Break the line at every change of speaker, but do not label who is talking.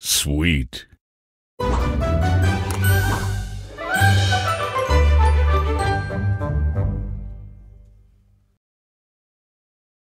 Sweet.